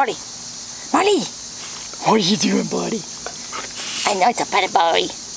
Marty! Marty! What are you doing, buddy? I know it's a better boy.